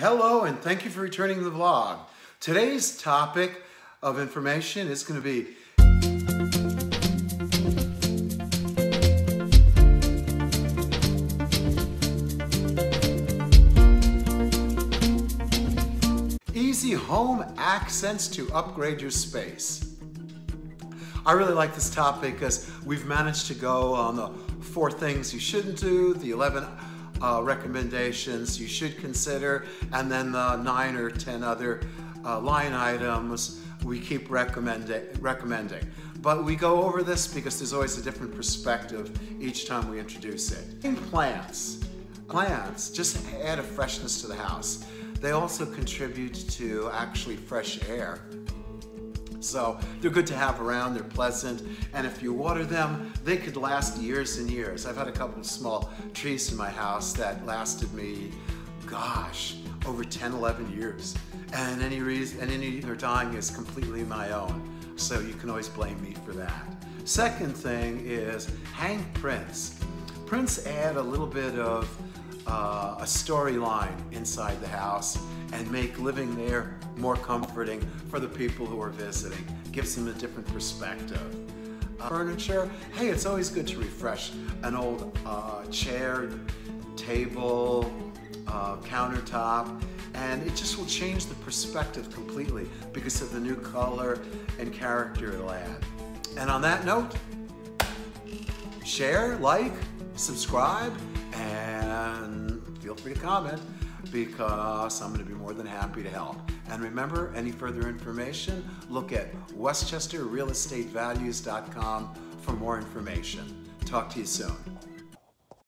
Hello and thank you for returning to the vlog. Today's topic of information is going to be easy home accents to upgrade your space. I really like this topic because we've managed to go on the four things you shouldn't do, the 11 uh, recommendations you should consider, and then the nine or 10 other uh, line items we keep recommending. But we go over this because there's always a different perspective each time we introduce it. Plants. Plants just add a freshness to the house. They also contribute to actually fresh air. So they're good to have around, they're pleasant, and if you water them, they could last years and years. I've had a couple of small trees in my house that lasted me, gosh, over 10, 11 years. And any reason, and any their dying is completely my own. So you can always blame me for that. Second thing is hang prints. Prints add a little bit of uh, a storyline inside the house and make living there more comforting for the people who are visiting. Gives them a different perspective. Uh, furniture, hey, it's always good to refresh an old uh, chair, table, uh, countertop, and it just will change the perspective completely because of the new color and character it'll add. And on that note, share, like, subscribe, and feel free to comment because I'm going to be more than happy to help. And remember, any further information, look at westchesterrealestatevalues.com for more information. Talk to you soon.